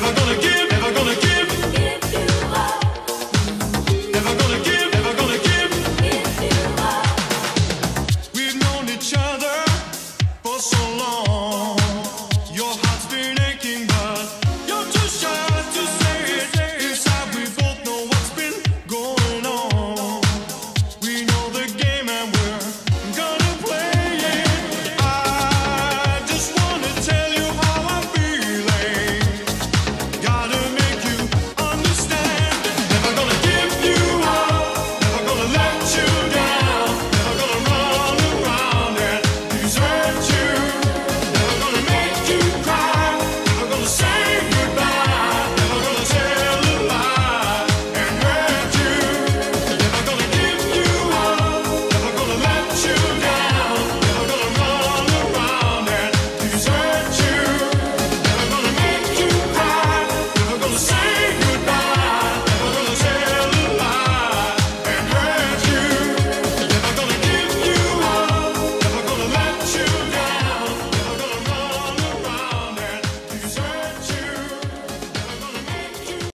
never gonna give